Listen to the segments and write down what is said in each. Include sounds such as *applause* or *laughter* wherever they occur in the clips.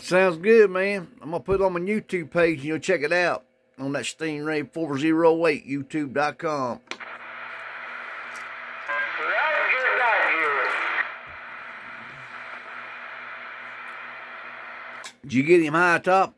sounds good, man. I'm gonna put it on my YouTube page and you'll check it out on that Stingray 408 YouTube.com. Did you get him high top?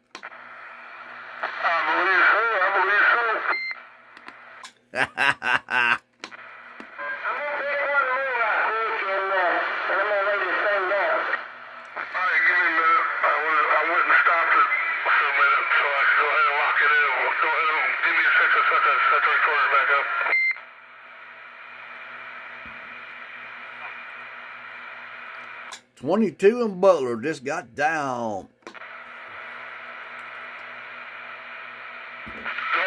Go ahead um, give me a second to set that set the recorder back up. Twenty-two and Butler just got down. Go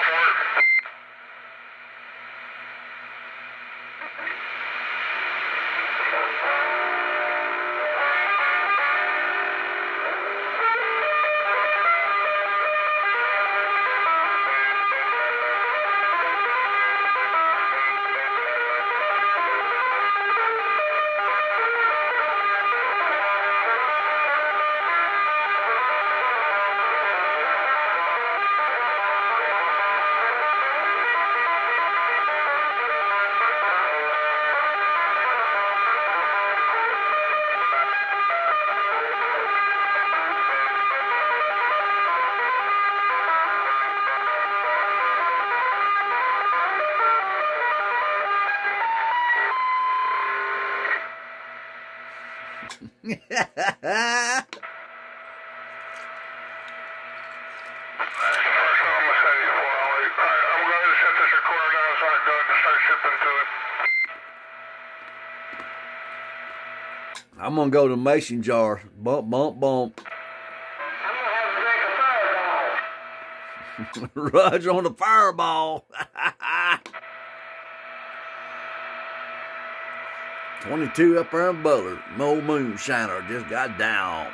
*laughs* I'm gonna go to the mason jar. Bump, bump, bump. *laughs* Roger on the fireball. *laughs* 22 up in Butler. No moonshiner just got down.